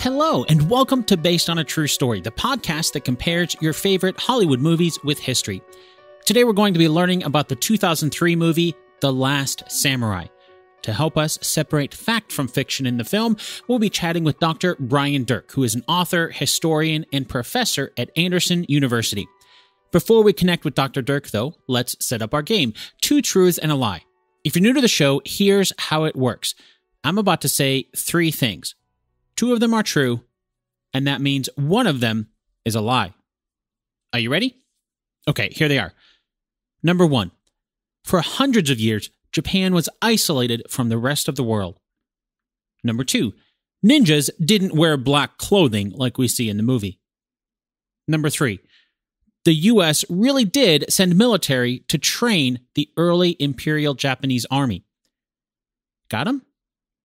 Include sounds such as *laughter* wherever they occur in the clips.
Hello, and welcome to Based on a True Story, the podcast that compares your favorite Hollywood movies with history. Today, we're going to be learning about the 2003 movie, The Last Samurai. To help us separate fact from fiction in the film, we'll be chatting with Dr. Brian Dirck, who is an author, historian, and professor at Anderson University. Before we connect with Dr. Dirck, though, let's set up our game Two Truths and a Lie. If you're new to the show, here's how it works I'm about to say three things. Two of them are true, and that means one of them is a lie. Are you ready? Okay, here they are. Number one, for hundreds of years, Japan was isolated from the rest of the world. Number two, ninjas didn't wear black clothing like we see in the movie. Number three, the US really did send military to train the early Imperial Japanese Army. Got him?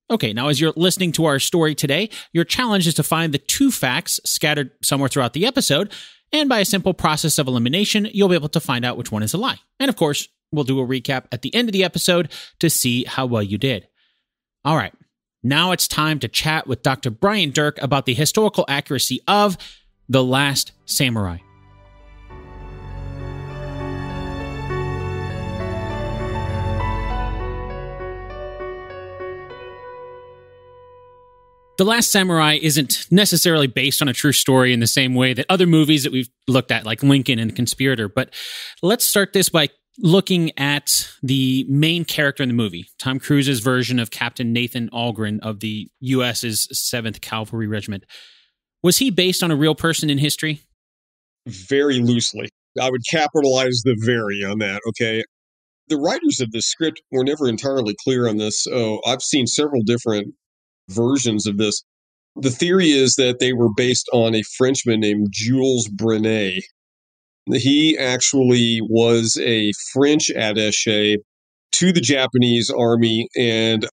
Okay, now as you're listening to our story today, your challenge is to find the two facts scattered somewhere throughout the episode, and by a simple process of elimination, you'll be able to find out which one is a lie. And of course, we'll do a recap at the end of the episode to see how well you did. All right, now it's time to chat with Dr. Brian Dirck about the historical accuracy of The Last Samurai. The Last Samurai isn't necessarily based on a true story in the same way that other movies that we've looked at, like Lincoln and The Conspirator. But let's start this by looking at the main character in the movie, Tom Cruise's version of Captain Nathan Algren of the U.S.'s 7th Cavalry Regiment. Was he based on a real person in history? Very loosely. I would capitalize the very on that, okay? The writers of the script were never entirely clear on this. So I've seen several different versions of this. The theory is that they were based on a Frenchman named Jules Brunet. He actually was a French attache to the Japanese army, and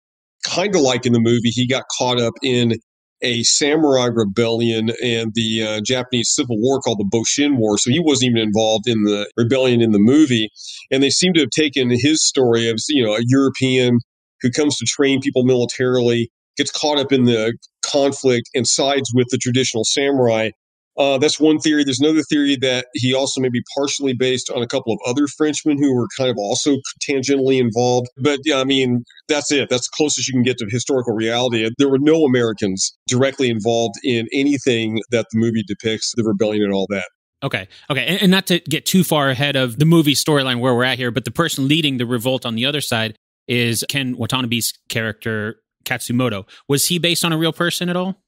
kind of like in the movie, he got caught up in a samurai rebellion and the uh, Japanese Civil War called the Boshin War. So he wasn't even involved in the rebellion in the movie. And they seem to have taken his story of, you know, a European who comes to train people militarily gets caught up in the conflict and sides with the traditional samurai. Uh, that's one theory. There's another theory that he also may be partially based on a couple of other Frenchmen who were kind of also tangentially involved. But yeah, I mean, that's it. That's the closest you can get to historical reality. There were no Americans directly involved in anything that the movie depicts, the rebellion and all that. Okay. Okay. And, and not to get too far ahead of the movie storyline where we're at here, but the person leading the revolt on the other side is Ken Watanabe's character, Katsumoto. Was he based on a real person at all?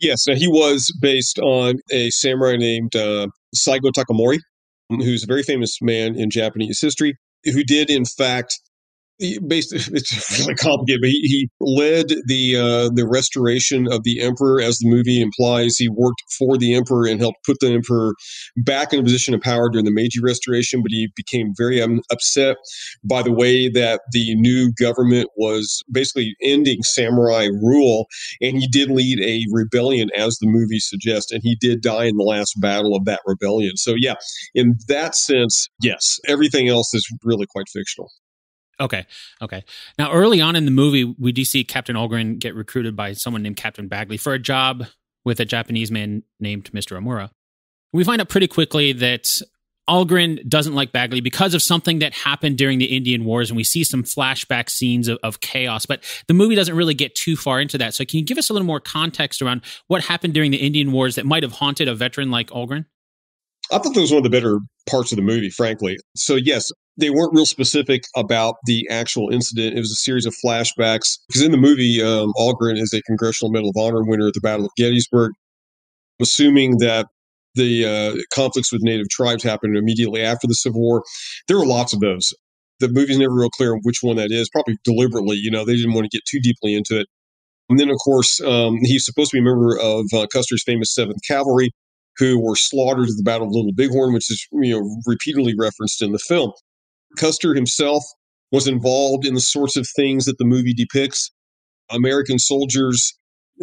Yes, he was based on a samurai named uh, Saigo Takamori, who's a very famous man in Japanese history, who did, in fact, *laughs* it's really complicated but he, he led the uh, the restoration of the emperor as the movie implies. He worked for the emperor and helped put the emperor back in a position of power during the meiji restoration but he became very um, upset by the way that the new government was basically ending samurai rule and he did lead a rebellion as the movie suggests and he did die in the last battle of that rebellion. So yeah in that sense yes everything else is really quite fictional Okay. Okay. Now, early on in the movie, we do see Captain Algren get recruited by someone named Captain Bagley for a job with a Japanese man named Mr. Omura. We find out pretty quickly that Algren doesn't like Bagley because of something that happened during the Indian Wars, and we see some flashback scenes of, of, chaos. But the movie doesn't really get too far into that. So, can you give us a little more context around what happened during the Indian Wars that might have haunted a veteran like Algren? I thought that was one of the better parts of the movie, frankly. So, yes, they weren't real specific about the actual incident. It was a series of flashbacks. Because in the movie, um, Algren is a Congressional Medal of Honor winner at the Battle of Gettysburg. Assuming that the uh, conflicts with native tribes happened immediately after the Civil War, there were lots of those. The movie's never real clear on which one that is, probably deliberately. You know, they didn't want to get too deeply into it. And then, of course, um, he's supposed to be a member of uh, Custer's famous 7th Cavalry, who were slaughtered at the Battle of Little Bighorn, which is you know repeatedly referenced in the film. Custer himself was involved in the sorts of things that the movie depicts. American soldiers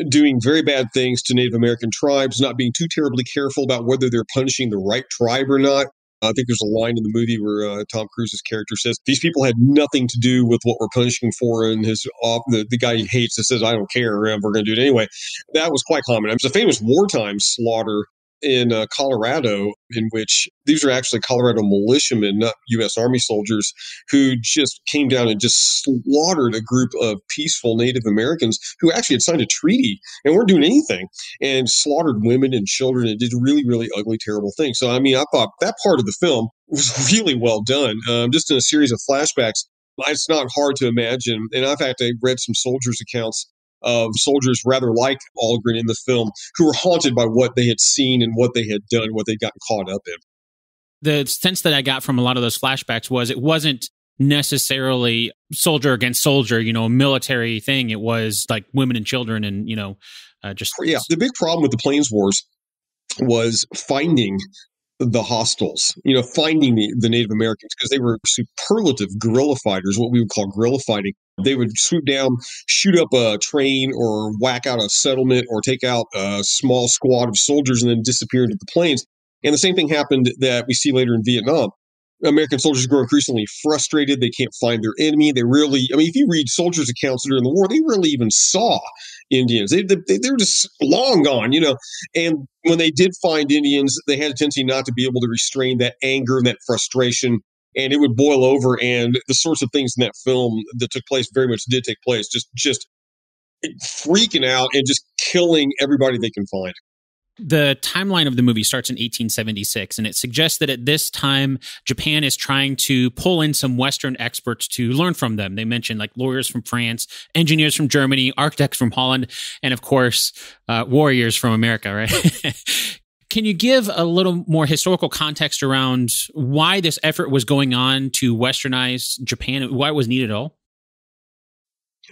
doing very bad things to Native American tribes, not being too terribly careful about whether they're punishing the right tribe or not. I think there's a line in the movie where uh, Tom Cruise's character says these people had nothing to do with what we're punishing for, and his uh, the, the guy he hates that says I don't care, we're going to do it anyway. That was quite common. It was a famous wartime slaughter in uh, Colorado, in which these are actually Colorado militiamen, not U.S. Army soldiers, who just came down and just slaughtered a group of peaceful Native Americans who actually had signed a treaty and weren't doing anything, and slaughtered women and children and did really, really ugly, terrible things. So, I mean, I thought that part of the film was *laughs* really well done, um, just in a series of flashbacks. It's not hard to imagine, and in fact, I read some soldiers' accounts of soldiers rather like Algren in the film who were haunted by what they had seen and what they had done, what they'd gotten caught up in. The sense that I got from a lot of those flashbacks was it wasn't necessarily soldier against soldier, you know, military thing. It was like women and children and, you know, uh, just. Yeah. The big problem with the Plains Wars was finding the hostiles, you know, finding the, the Native Americans because they were superlative guerrilla fighters, what we would call guerrilla fighting. They would swoop down, shoot up a train, or whack out a settlement, or take out a small squad of soldiers and then disappear into the plains. And the same thing happened that we see later in Vietnam. American soldiers grow increasingly frustrated. They can't find their enemy. They really, I mean, if you read soldiers' accounts during the war, they really even saw Indians. They, they, they were just long gone, you know. And when they did find Indians, they had a tendency not to be able to restrain that anger and that frustration and it would boil over. And the sorts of things in that film that took place very much did take place. Just just freaking out and just killing everybody they can find. The timeline of the movie starts in 1876, and it suggests that at this time, Japan is trying to pull in some Western experts to learn from them. They mention like lawyers from France, engineers from Germany, architects from Holland, and of course, uh, warriors from America, right? *laughs* Can you give a little more historical context around why this effort was going on to westernize Japan, why it was needed at all?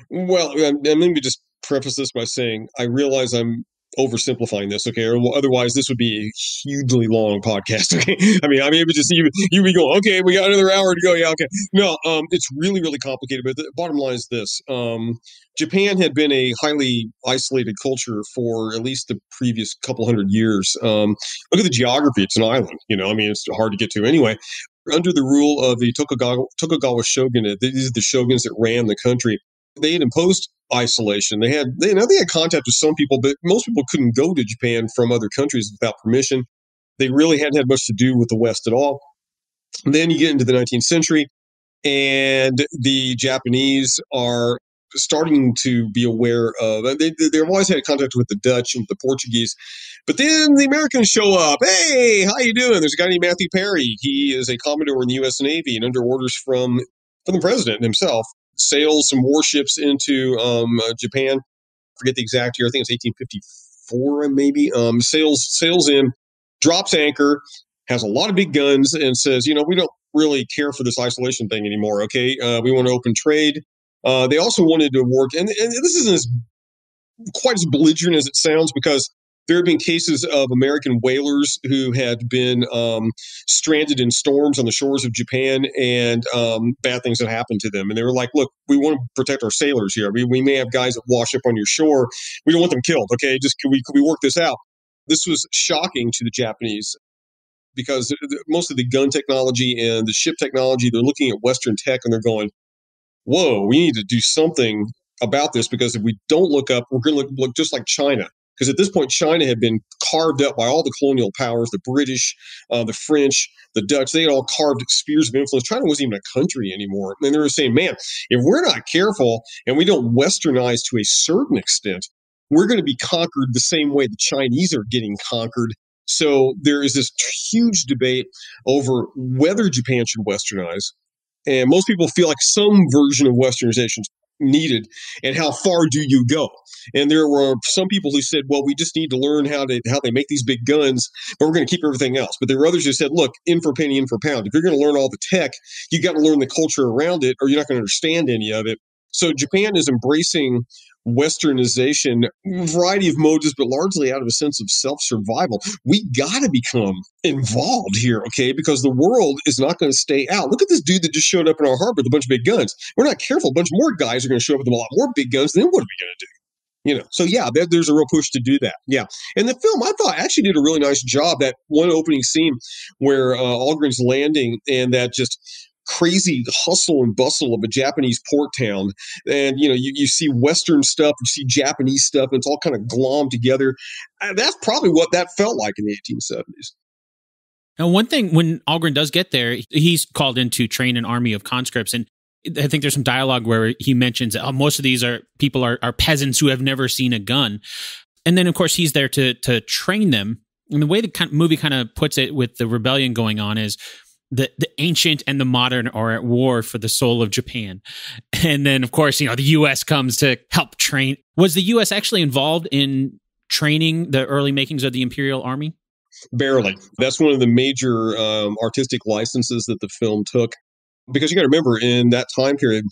Well, let me just preface this by saying I realize I'm oversimplifying this, okay? Or otherwise, this would be a hugely long podcast. *laughs* Okay, I mean, I mean, it would just you you be going, okay, we got another hour to go. Yeah, okay. No, um, it's really really complicated. But the bottom line is this: um, Japan had been a highly isolated culture for at least the previous couple hundred years. Um, look at the geography; it's an island. You know, I mean, it's hard to get to anyway. Under the rule of the Tokugawa, Tokugawa shogunate, these are the shoguns that ran the country. They had imposed isolation. They had they know they had contact with some people, but most people couldn't go to Japan from other countries without permission. They really hadn't had much to do with the West at all. And then you get into the 19th century, and the Japanese are starting to be aware of. They, they've always had contact with the Dutch and the Portuguese, but then the Americans show up. Hey, how you doing? There's a guy named Matthew Perry. He is a commodore in the U.S. Navy and under orders from from the president himself sails some warships into um, uh, Japan. I forget the exact year. I think it's 1854, maybe. Um, sails sails in, drops anchor, has a lot of big guns, and says, you know, we don't really care for this isolation thing anymore. Okay, uh, we want to open trade. Uh, they also wanted to work, and, and this isn't as quite as belligerent as it sounds because there have been cases of American whalers who had been um, stranded in storms on the shores of Japan, and um, bad things had happened to them. And they were like, "Look, we want to protect our sailors here. We, we may have guys that wash up on your shore. We don't want them killed. Okay, just can we can we work this out?" This was shocking to the Japanese because most of the gun technology and the ship technology, they're looking at Western tech and they're going, "Whoa, we need to do something." About this because if we don't look up, we're going to look, look just like China because at this point China had been carved up by all the colonial powers, the British, uh, the French, the Dutch. They had all carved spheres of influence. China wasn't even a country anymore, and they were saying, "Man, if we're not careful and we don't westernize to a certain extent, we're going to be conquered the same way the Chinese are getting conquered." So there is this huge debate over whether Japan should westernize. And most people feel like some version of westernization is needed and how far do you go? And there were some people who said well we just need to learn how to how they make these big guns but we're going to keep everything else. But there were others who said look in for penny in for pound. If you're going to learn all the tech you got to learn the culture around it or you're not going to understand any of it so japan is embracing westernization, variety of motives, but largely out of a sense of self survival. We got to become involved here, okay? Because the world is not going to stay out. Look at this dude that just showed up in our harbor with a bunch of big guns. We're not careful. A bunch more guys are going to show up with a lot more big guns. Then what are we going to do? You know, so yeah, there, there's a real push to do that. Yeah, and the film I thought actually did a really nice job. That one opening scene where uh, Algren's landing and that just crazy hustle and bustle of a Japanese port town. And, you know, you, you see Western stuff, you see Japanese stuff, and it's all kind of glommed together. And that's probably what that felt like in the 1870s. Now, one thing when Algren does get there, he's called in to train an army of conscripts. And I think there's some dialogue where he mentions oh, most of these are people are, are peasants who have never seen a gun. And then, of course, he's there to to train them. And the way the movie kind of puts it with the rebellion going on is the, the ancient and the modern are at war for the soul of Japan. And then, of course, you know, the U.S. comes to help train. Was the U.S. actually involved in training the early makings of the Imperial Army? Barely. That's one of the major um, artistic licenses that the film took. Because you got to remember, in that time period,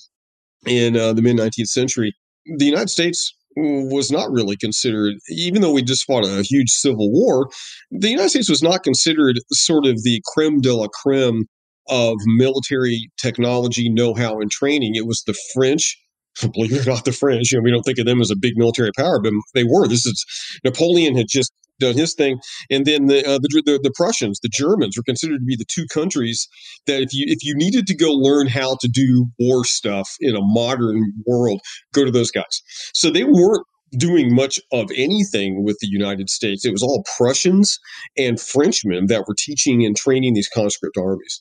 in uh, the mid 19th century, the United States was not really considered, even though we just fought a huge civil war, the United States was not considered sort of the creme de la creme of military technology, know how, and training. It was the French. *laughs* Believe it or not, the French. You know, we don't think of them as a big military power, but they were. This is Napoleon had just done his thing, and then the, uh, the, the the Prussians, the Germans, were considered to be the two countries that if you if you needed to go learn how to do war stuff in a modern world, go to those guys. So they weren't doing much of anything with the United States. It was all Prussians and Frenchmen that were teaching and training these conscript armies.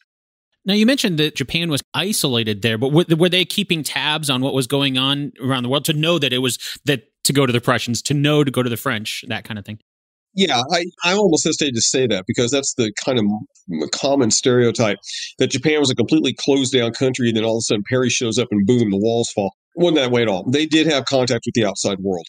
Now, you mentioned that Japan was isolated there, but were, were, they keeping tabs on what was going on around the world to know that it was that to go to the Prussians, to know to go to the French, that kind of thing? Yeah, I, I almost hesitate to say that because that's the kind of common stereotype that Japan was a completely closed down country, and then all of a sudden Perry shows up and boom, the walls fall. It wasn't that way at all. They did have contact with the outside world.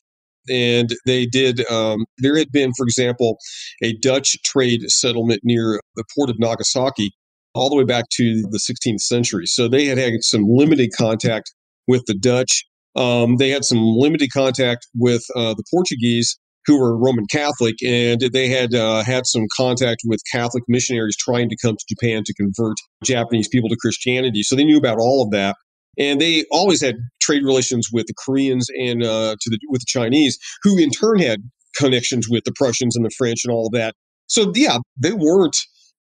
And they did, um, there had been, for example, a Dutch trade settlement near the port of Nagasaki all the way back to the 16th century. So they had had some limited contact with the Dutch. Um, they had some limited contact with uh, the Portuguese who were Roman Catholic, and they had uh, had some contact with Catholic missionaries trying to come to Japan to convert Japanese people to Christianity. So they knew about all of that. And they always had trade relations with the Koreans and uh, to the, with the Chinese, who in turn had connections with the Prussians and the French and all of that. So yeah, they weren't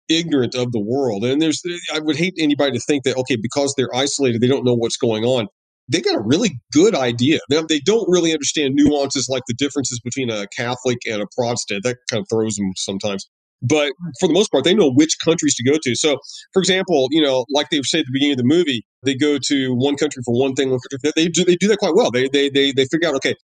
ignorant of the world. And there's, I would hate anybody to think that okay, because they're isolated, they don't know what's going on they got a really good idea. Now, they don't really understand nuances like the differences between a Catholic and a Protestant. That kind of throws them sometimes. But for the most part, they know which countries to go to. So, for example, you know, like they say at the beginning of the movie, they go to one country for one thing. One country, they do they do that quite well. They they they they figure out okay,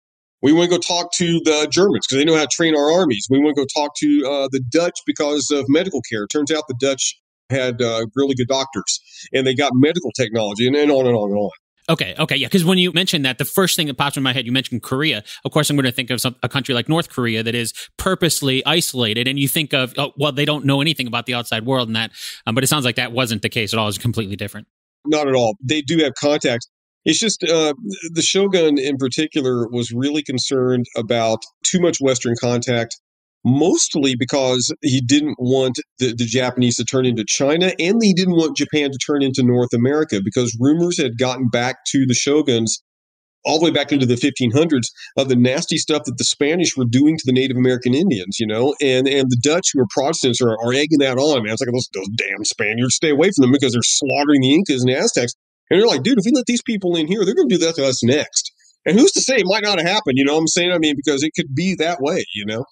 we want to go talk to the Germans because they know how to train our armies. We want to go talk to uh, the Dutch because of medical care. It turns out the Dutch had uh, really good doctors and they got medical technology and, and on and on and on. Okay, okay, yeah. Because when you mentioned that, the first thing that pops in my head, you mentioned Korea. Of course, I'm going to think of some, a country like North Korea that is purposely isolated, and you think of, oh, well, they don't know anything about the outside world, and that. Um, but it sounds like that wasn't the case at all. It's completely different. Not at all. They do have contacts. It's just uh, the shogun in particular was really concerned about too much Western contact mostly because he didn't want the, the, Japanese to turn into China and he didn't want Japan to turn into North America because rumors had gotten back to the shoguns all the way back into the 1500s of the nasty stuff that the Spanish were doing to the Native American Indians, you know, and and the Dutch who are Protestants are, are egging that on, man. It's like those, those damn Spaniards, stay away from them because they're slaughtering the Incas and Aztecs. And they're like, dude, if we let these people in here, they're going to do that to us next. And who's to say it might not have happened? You know what I'm saying? I mean, because it could be that way, you know?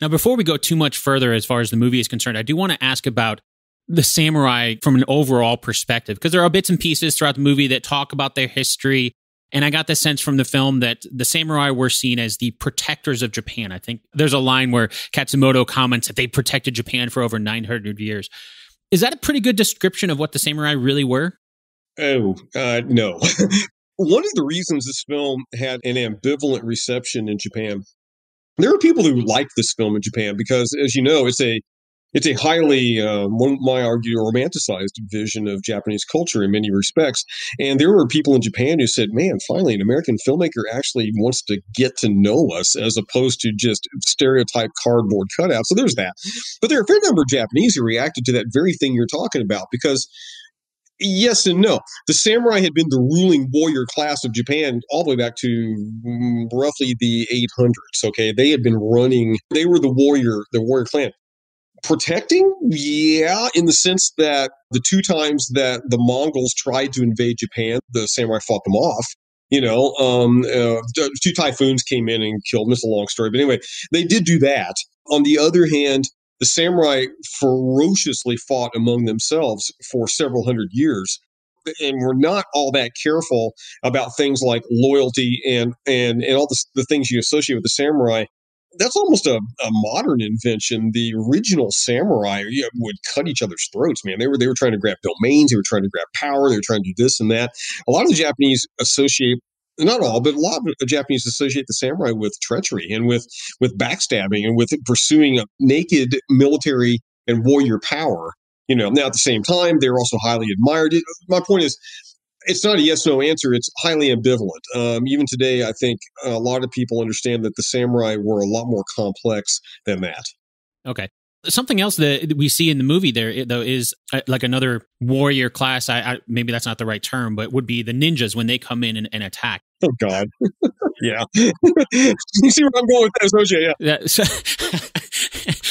Now, before we go too much further as far as the movie is concerned, I do want to ask about the samurai from an overall perspective, because there are bits and pieces throughout the movie that talk about their history. And I got the sense from the film that the samurai were seen as the protectors of Japan. I think there's a line where Katsumoto comments that they protected Japan for over 900 years. Is that a pretty good description of what the samurai really were? Oh, uh, no. *laughs* One of the reasons this film had an ambivalent reception in Japan there are people who like this film in Japan because, as you know, it's a it's a highly, uh, one might argue, romanticized vision of Japanese culture in many respects. And there were people in Japan who said, man, finally, an American filmmaker actually wants to get to know us as opposed to just stereotype cardboard cutouts. So there's that. But there are a fair number of Japanese who reacted to that very thing you're talking about because Yes and no. The samurai had been the ruling warrior class of Japan all the way back to mm, roughly the 800s. Okay, they had been running. They were the warrior, the warrior clan. Protecting, yeah, in the sense that the two times that the Mongols tried to invade Japan, the samurai fought them off. You know, um, uh, two typhoons came in and killed them. It's a long story, but anyway, they did do that. On the other hand, the samurai ferociously fought among themselves for several hundred years and were not all that careful about things like loyalty and and and all the, the things you associate with the samurai. That's almost a, a modern invention. The original samurai would cut each other's throats man. They were they were trying to grab domains they were trying to grab power they were trying to do this and that. A lot of the japanese associate not all, but a lot of Japanese associate the samurai with treachery and with with backstabbing and with pursuing a naked military and warrior power. You know, now at the same time, they're also highly admired. My point is, it's not a yes no answer. It's highly ambivalent. Um, even today, I think a lot of people understand that the samurai were a lot more complex than that. Okay. Something else that we see in the movie there, though, is uh, like another warrior class. I, I, maybe that's not the right term, but would be the ninjas when they come in and, and attack. *laughs* Oh God, yeah. *laughs* you see where I'm going with that, OJ? Yeah. yeah so,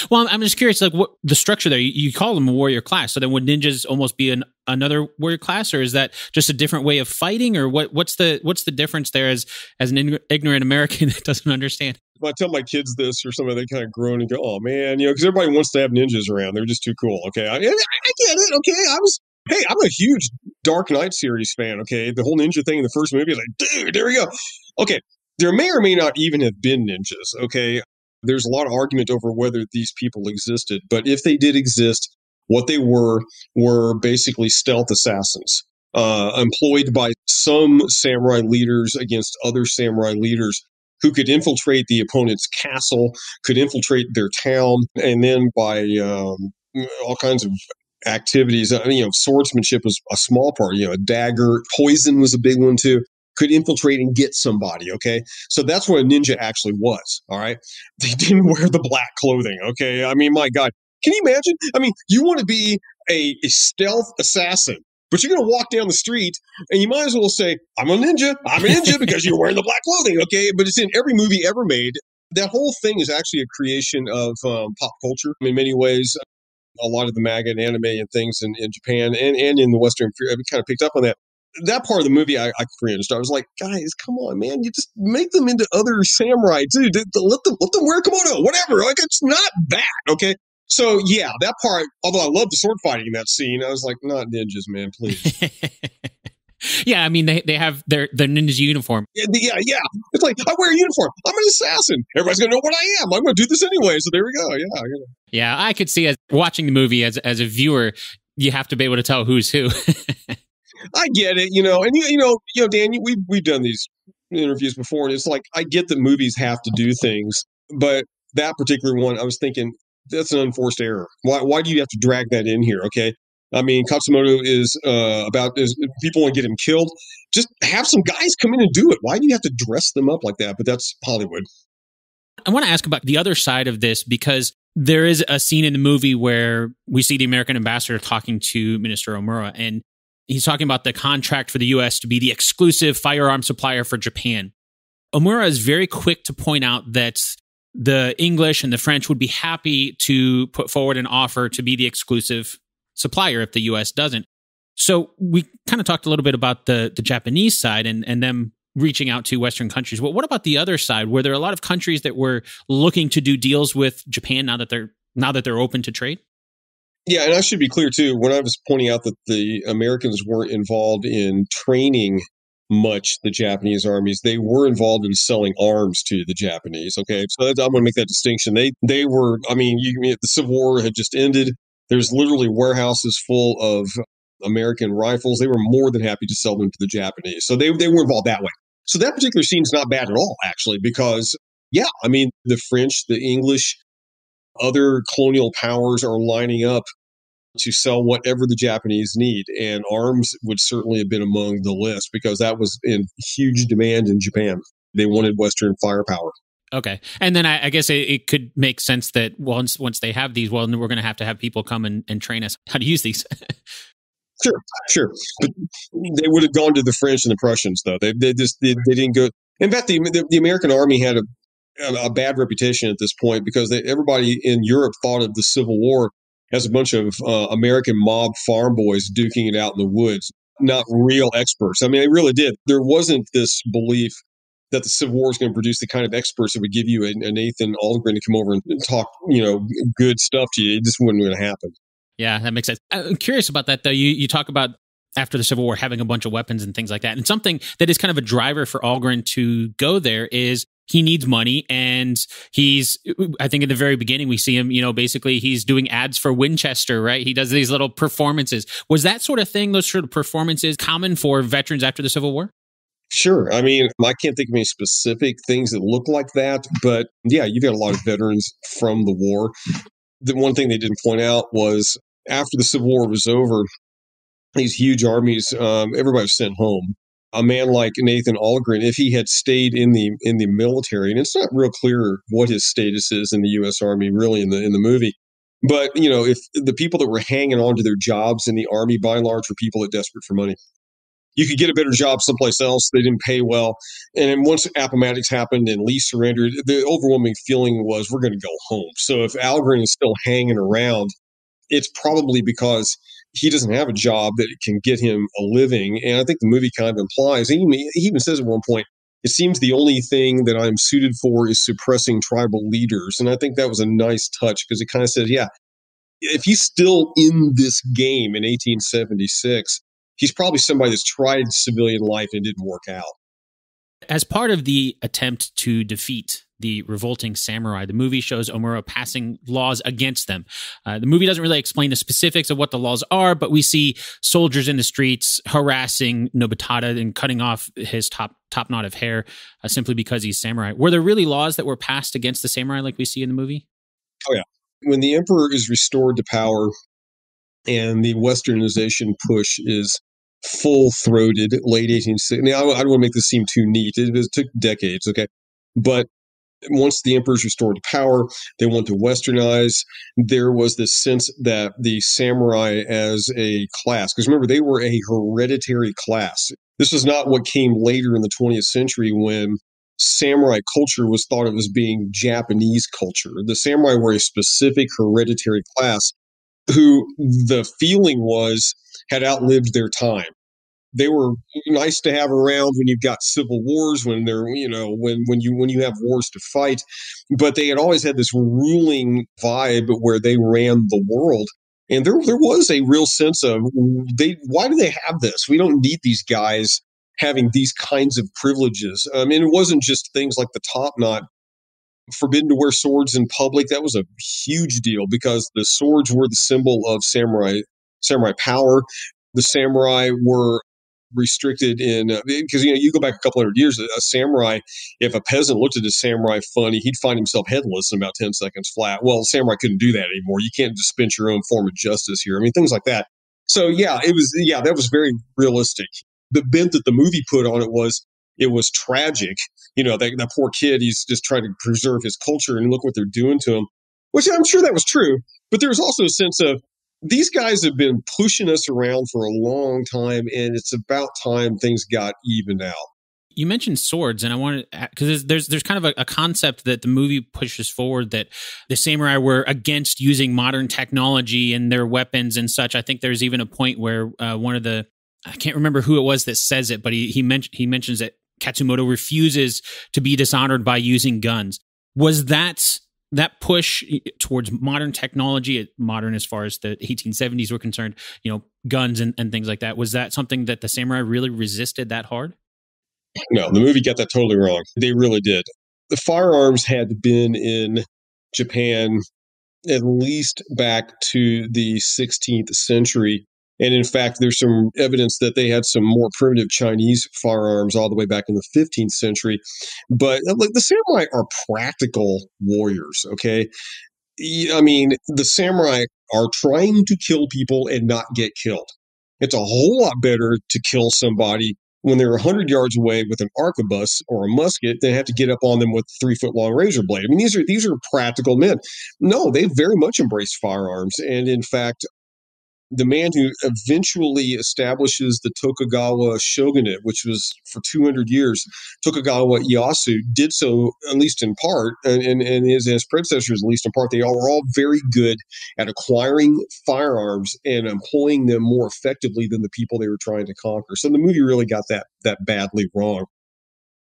*laughs* well, I'm just curious, like what the structure there. You, you, call them a warrior class, so then would ninjas almost be an, another warrior class, or is that just a different way of fighting, or what? What's the what's the difference there as as an ignorant American that doesn't understand? If I tell my kids this or something, they kind of groan and go, "Oh man," you know, because everybody wants to have ninjas around. They're just too cool. Okay, I, I get it. Okay, I was Hey, I'm a huge Dark Knight series fan. Okay, the whole ninja thing in the first movie like, dude, there we go. Okay, there may or may not even have been ninjas. Okay, there's a lot of argument over whether these people existed, but if they did exist, what they were were basically stealth assassins. Uh, employed by some samurai leaders against other samurai leaders who could infiltrate the opponent's castle, could infiltrate their town, and then by um, all kinds of activities. I mean, you know, swordsmanship was a small part. You know, a dagger, poison was a big one too. Could infiltrate and get somebody. Okay, so that's what a ninja actually was. All right, *laughs* they didn't wear the black clothing. Okay, I mean, my God, can you imagine? I mean, you want to be a, a stealth assassin. But you're going to walk down the street and you might as well say, I'm a ninja. I'm a ninja *laughs* because you're wearing the black clothing. Okay. But it's in every movie ever made that whole thing is actually a creation of um, pop culture in many ways a lot of the manga and anime and things in, in Japan and, and in the Western, we kind of picked up on that. That part of the movie, I, I cringed. I was like, guys, come on, man! You just make them into other samurai, dude. Let them let them wear kimono, whatever. Like it's not that, okay? So yeah, that part. Although I love the sword fighting in that scene, I was like, not ninjas, man, please. *laughs* yeah, I mean they, they have their their ninja uniform. Yeah, yeah, yeah. It's like I wear a uniform. I'm an assassin. Everybody's gonna know what I am. I'm gonna do this anyway. So there we go. Yeah, yeah. Yeah, I could see as watching the movie as as a viewer, you have to be able to tell who's who. *laughs* I get it, you know, and you, you know, you know, Dan, we've we've done these interviews before, and it's like I get that movies have to do things, but that particular one, I was thinking that's an unforced error. Why why do you have to drag that in here? Okay, I mean, Katsumoto is uh, about is people want to get him killed. Just have some guys come in and do it. Why do you have to dress them up like that? But that's Hollywood. I want to ask about the other side of this because there is a scene in the movie where we see the American ambassador talking to Minister Omura, and he's talking about the contract for the U.S. to be the exclusive firearm supplier for Japan. Omura is very quick to point out that the English and the French would be happy to put forward an offer to be the exclusive supplier if the US doesn't. So we kind of talked a little bit about the the Japanese side and and them reaching out to Western countries. But what about the other side? Were there a lot of countries that were looking to do deals with Japan now that they're now that they're open to trade? Yeah, and I should be clear too. When I was pointing out that the Americans weren't involved in training much the Japanese armies, they were involved in selling arms to the Japanese. Okay, so I'm going to make that distinction. They they were. I mean, you, the Civil War had just ended. There's literally warehouses full of American rifles. They were more than happy to sell them to the Japanese. So they, they were involved that way. So that particular scene's not bad at all, actually, because, yeah, I mean, the French, the English, other colonial powers are lining up to sell whatever the Japanese need. And arms would certainly have been among the list because that was in huge demand in Japan. They wanted Western firepower. Okay, and then I, I guess it, it, could make sense that once once they have these, well, we're going to have to have people come and, and train us how to use these. *laughs* Sure, sure. But they would have gone to the French and the Prussians, though. They, they just they, they didn't go. In fact, the, the, the American army had a, a bad reputation at this point because they, everybody in Europe thought of the Civil War as a bunch of uh, American mob farm boys duking it out in the woods, not real experts. I mean, they really did. There wasn't this belief that the Civil War is going to produce the kind of experts that would give you a, a Nathan Algren to come over and talk, you know, good stuff to you. It just wasn't going to happen. Yeah, that makes sense. I'm curious about that though. You you talk about after the Civil War having a bunch of weapons and things like that. And something that is kind of a driver for Algren to go there is he needs money and he's i think in the very beginning we see him you know basically he's doing ads for winchester right he does these little performances was that sort of thing those sort of performances common for veterans after the civil war Sure. I mean, I can't think of any specific things that look like that, but yeah, you've got a lot of veterans from the war. The one thing they didn't point out was after the Civil War was over, these huge armies, um, everybody was sent home. A man like Nathan Algren, if he had stayed in the in the military, and it's not real clear what his status is in the U.S. Army, really in the in the movie, but you know, if the people that were hanging on to their jobs in the army, by and large, were people that desperate for money you could get a better job someplace else. They didn't pay well. And then once Appomattox happened and Lee surrendered, the overwhelming feeling was we're going to go home. So if Algren is still hanging around, it's probably because he doesn't have a job that can get him a living. And I think the movie kind of implies, he even, says at one point, it seems the only thing that I'm suited for is suppressing tribal leaders. And I think that was a nice touch because it kind of says, yeah, if he's still in this game in 1876, he's probably somebody that's tried civilian life and didn't work out. As part of the attempt to defeat the revolting samurai, the movie shows Omura passing laws against them. Uh, the movie doesn't really explain the specifics of what the laws are, but we see soldiers in the streets harassing Nobutada and cutting off his top top knot of hair uh, simply because he's samurai. Were there really laws that were passed against the samurai like we see in the movie? Oh yeah. When the emperor is restored to power and the westernization push is full throated late 1860s. Now, I don't want to make this seem too neat. It, it took decades, okay? But once the emperor's restored to power, they want to westernize. There was this sense that the samurai as a class, because remember, they were a hereditary class. This was not what came later in the 20th century when samurai culture was thought of as being Japanese culture. The samurai were a specific hereditary class who the feeling was had outlived their time. They were nice to have around when you've got civil wars, when they're, you know, when, when you, when you have wars to fight, but they had always had this ruling vibe where they ran the world. And there, there was a real sense of they, why do they have this? We don't need these guys having these kinds of privileges. I mean, it wasn't just things like the top knot forbidden to wear swords in public. That was a huge deal because the swords were the symbol of samurai samurai power. The samurai were restricted in because uh, you know you go back a couple hundred years a samurai if a peasant looked at a samurai funny he'd find himself headless in about 10 seconds flat. Well samurai couldn't do that anymore. You can't dispense your own form of justice here. I mean things like that. So yeah it was yeah that was very realistic. The bent that the movie put on it was it was tragic. You know that, that poor kid he's just trying to preserve his culture and look what they're doing to him which i'm sure that was true but there was also a sense of these guys have been pushing us around for a long time, and it's about time things got evened out. You mentioned swords, and I wanted because there's, there's, kind of a, a, concept that the movie pushes forward that the samurai were against using modern technology and their weapons and such. I think there's even a point where uh, one of the I can't remember who it was that says it, but he he, men- he mentions that Katsumoto refuses to be dishonored by using guns. Was that that push eh, towards modern technology, eh, modern as far as the 1870s were concerned, you know, guns and, and things like that, was that something that the samurai really resisted that hard? No, the movie got that totally wrong. They really did. The firearms had been in Japan at least back to the 16th century and in fact, there's some evidence that they had some more primitive Chinese firearms all the way back in the 15th century. But uh, like the samurai are practical warriors, okay? I mean, the samurai are trying to kill people and not get killed. It's a whole lot better to kill somebody when they're 100 yards away with an arquebus or a musket than have to get up on them with three foot long razor blade. I mean, these are these are practical men. No, they very much embraced firearms, and in fact, the man who eventually establishes the Tokugawa shogunate, which was for 200 years, Tokugawa Ieyasu, did so at least in part, and, and, and his, his predecessors, at least in part, they all were all very good at acquiring firearms and employing them more effectively than the people they were trying to conquer. So the movie really got that that badly wrong.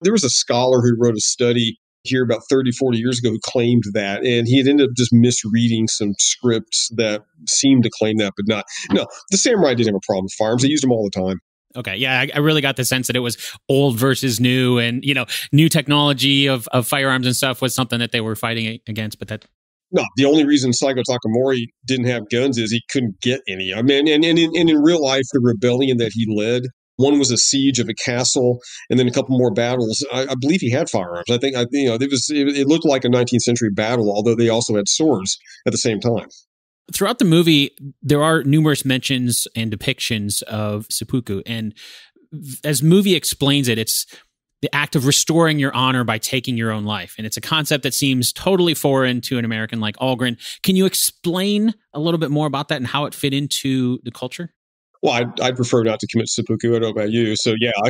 There was a scholar who wrote a study here about 30, 40 years ago who claimed that. And he had ended up just misreading some scripts that seemed to claim that, but not. No, the samurai didn't have a problem with firearms. They used them all the time. Okay. Yeah. I, I, really got the sense that it was old versus new and, you know, new technology of, of firearms and stuff was something that they were fighting against. But that. No, the only reason Saigo Takamori didn't have guns is he couldn't get any. I mean, and, and, and in real life, the rebellion that he led one was a siege of a castle, and then a couple more battles. I, I believe he had firearms. I think I, you know it was it, it looked like a 19th century battle, although they also had swords at the same time. Throughout the movie, there are numerous mentions and depictions of seppuku, and as movie explains it, it's the act of restoring your honor by taking your own life. And it's a concept that seems totally foreign to an American like Algren. Can you explain a little bit more about that and how it fit into the culture? Well, I'd, I'd, prefer not to commit seppuku. I don't know about you. So, yeah, *laughs*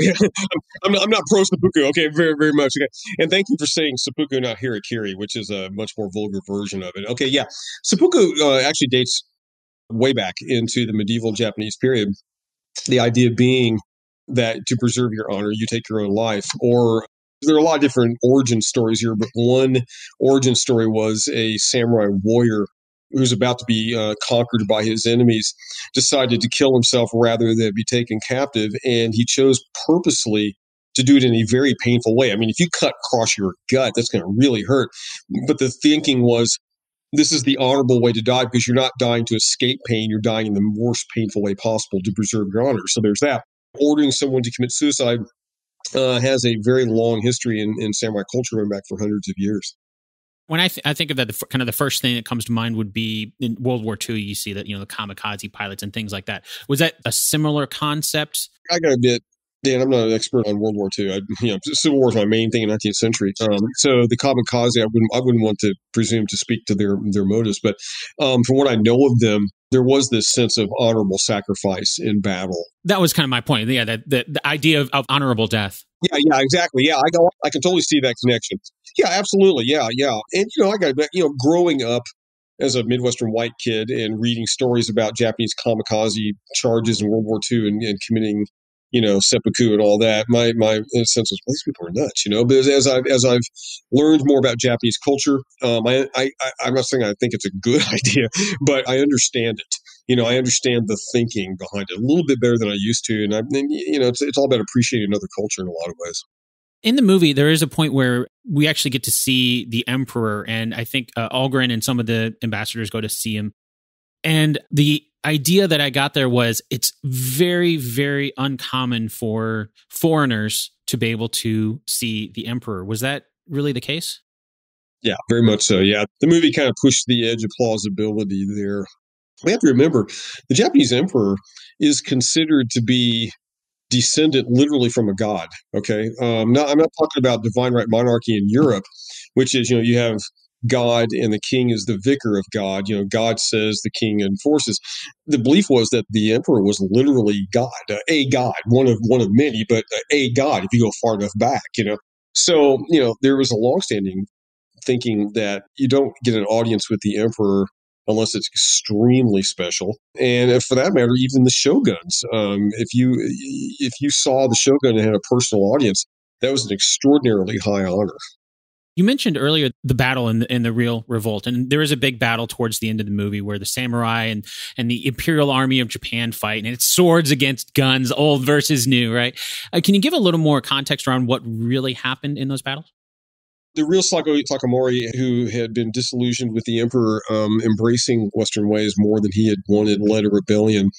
I'm, not, I'm not pro seppuku. Okay, very, very much. Okay. And thank you for saying seppuku, not harakiri, which is a much more vulgar version of it. Okay, yeah. Seppuku uh, actually dates way back into the medieval Japanese period. The idea being that to preserve your honor, you take your own life. Or there are a lot of different origin stories here, but one origin story was a samurai warrior who's about to be uh, conquered by his enemies, decided to kill himself rather than be taken captive. And he chose purposely to do it in a very painful way. I mean, if you cut across your gut, that's going to really hurt. But the thinking was, this is the honorable way to die because you're not dying to escape pain. You're dying in the worst painful way possible to preserve your honor. So there's that. Ordering someone to commit suicide uh, has a very long history in, in samurai culture going back for hundreds of years. When I, th- I think of that, the, kind of the first thing that comes to mind would be in World War II. You see that you know the kamikaze pilots and things like that. Was that a similar concept? I got a bit Dan, I'm not an expert on World War II. I, you know, Civil War is my main thing in 19th century. Um, so the kamikaze, I wouldn't, I wouldn't want to presume to speak to their their motives, but um, from what I know of them, there was this sense of honorable sacrifice in battle. That was kind of my point. Yeah, that the, the idea of, of honorable death. Yeah, yeah, exactly. Yeah, I go, I can totally see that connection. Yeah, absolutely. Yeah, yeah. And you know, I got you know, growing up as a Midwestern white kid and reading stories about Japanese kamikaze charges in World War II and, and committing, you know, seppuku and all that, my my sense was, well, these people are nuts, you know. But as, as I've as I've learned more about Japanese culture, um, I, I I'm not saying I think it's a good *laughs* idea, but I understand it. You know, I understand the thinking behind it a little bit better than I used to, and I, and, you know, it's it's all about appreciating another culture in a lot of ways in the movie, there is a point where we actually get to see the emperor, and I think uh, Algren and some of the ambassadors go to see him. And the idea that I got there was it's very, very uncommon for foreigners to be able to see the emperor. Was that really the case? Yeah, very much so. Yeah, the movie kind of pushed the edge of plausibility there. We have to remember the Japanese emperor is considered to be descendant literally from a god. Okay, um, not, I'm not talking about divine right monarchy in Europe, which is you know you have God and the king is the vicar of God. You know, God says the king enforces. The belief was that the emperor was literally God, uh, a God, one of one of many, but a God. If you go far enough back, you know. So you know there was a longstanding thinking that you don't get an audience with the emperor unless it's extremely special. And for that matter, even the shoguns. Um, if you if you saw the shogun and had a personal audience, that was an extraordinarily high honor. You mentioned earlier the battle in the, in the real revolt, and there is a big battle towards the end of the movie where the samurai and and the imperial army of Japan fight, and it's swords against guns, old versus new, right? Uh, can you give a little more context around what really happened in those battles? The real Saigo Takamori, who had been disillusioned with the emperor um, embracing Western ways more than he had wanted, led a rebellion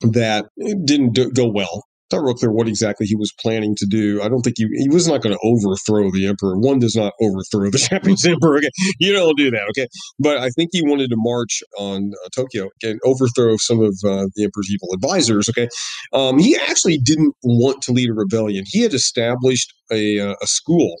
that didn't do, go well. Not real clear what exactly he was planning to do. I don't think he he was not going to overthrow the emperor. One does not overthrow the *laughs* Japanese emperor. Okay, you don't do that. Okay, but I think he wanted to march on uh, Tokyo and overthrow some of uh, the emperor's evil advisors. Okay, um, he actually didn't want to lead a rebellion. He had established a, uh, a school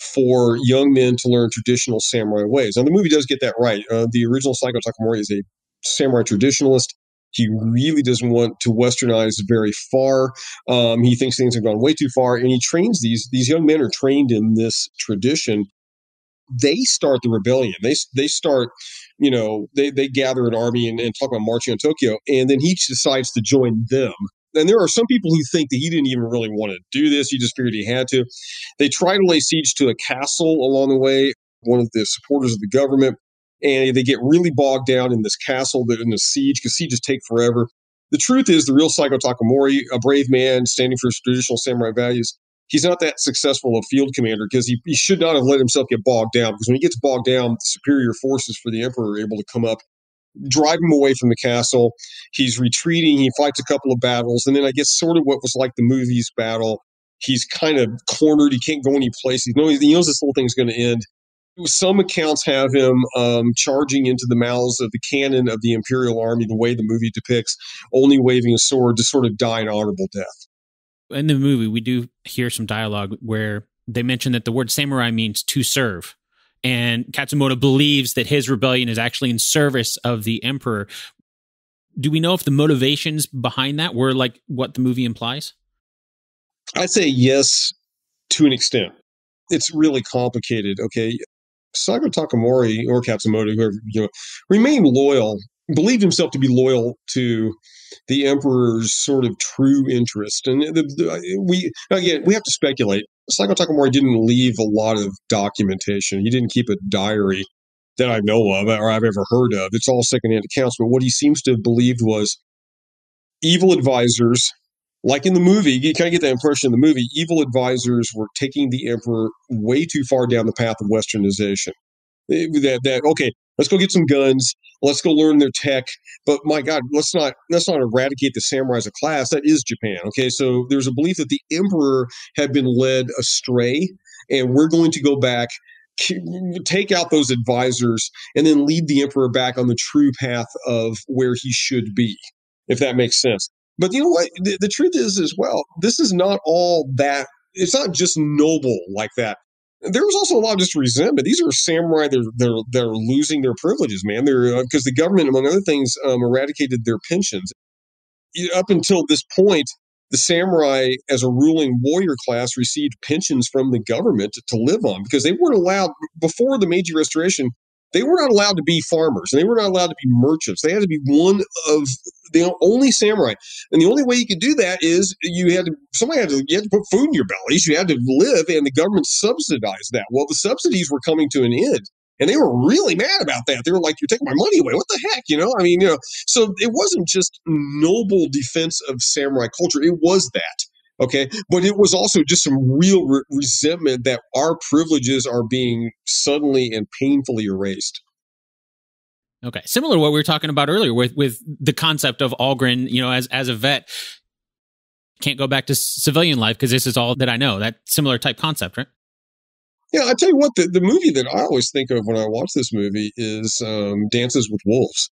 for young men to learn traditional samurai ways. Now, the movie does get that right. Uh, the original Saigo Takamori is a samurai traditionalist. He really doesn't want to westernize very far. Um, he thinks things have gone way too far, and he trains these these young men are trained in this tradition. They start the rebellion. They they start, you know, they they gather an army and, and talk about marching on Tokyo, and then he decides to join them. And there are some people who think that he didn't even really want to do this. He just figured he had to. They try to lay siege to a castle along the way. One of the supporters of the government and they get really bogged down in this castle in the siege because sieges take forever. The truth is, the real Saigo Takamori, a brave man standing for his traditional samurai values, he's not that successful a field commander because he, he should not have let himself get bogged down. Because when he gets bogged down, superior forces for the emperor are able to come up, drive him away from the castle. He's retreating. He fights a couple of battles, and then I guess sort of what was like the movies battle. He's kind of cornered. He can't go any place. He knows, he knows this whole thing's going to end some accounts have him um, charging into the mouths of the cannon of the Imperial Army, the way the movie depicts, only waving a sword to sort of die an honorable death. In the movie, we do hear some dialogue where they mention that the word samurai means to serve. And Katsumoto believes that his rebellion is actually in service of the emperor. Do we know if the motivations behind that were like what the movie implies? I'd say yes, to an extent. It's really complicated. Okay. Saigo Takamori or Katsumoto, whoever, you know, remained loyal, believed himself to be loyal to the emperor's sort of true interest. And the, the, we again we have to speculate. Saigo Takamori didn't leave a lot of documentation. He didn't keep a diary that I know of or I've ever heard of. It's all secondhand accounts. But what he seems to have believed was evil advisors like in the movie, you kind of get that impression in the movie, evil advisors were taking the emperor way too far down the path of westernization. That, that okay, let's go get some guns, let's go learn their tech, but my God, let's not let's not eradicate the samurai as a class. That is Japan. Okay, so there's a belief that the emperor had been led astray, and we're going to go back take out those advisors and then lead the emperor back on the true path of where he should be if that makes sense but you know what? The, the truth is, as well, this is not all that. It's not just noble like that. There was also a lot of just resentment. These are samurai. They're they're they're losing their privileges, man. They're because uh, the government, among other things, um, eradicated their pensions. Up until this point, the samurai, as a ruling warrior class, received pensions from the government to, to live on because they weren't allowed before the Meiji Restoration they were not allowed to be farmers and they were not allowed to be merchants. They had to be one of the only samurai. And the only way you could do that is you had to somebody had to you had to put food in your bellies. You had to live and the government subsidized that. Well, the subsidies were coming to an end. And they were really mad about that. They were like, You're taking my money away. What the heck? You know? I mean, you know, so it wasn't just noble defense of samurai culture, it was that. Okay. But it was also just some real re- resentment that our privileges are being suddenly and painfully erased. Okay. Similar to what we were talking about earlier with, with the concept of Algren, you know, as, as a vet, can't go back to civilian life because this is all that I know. That similar type concept, right? Yeah, I tell you what, the, the movie that I always think of when I watch this movie is um, Dances with Wolves,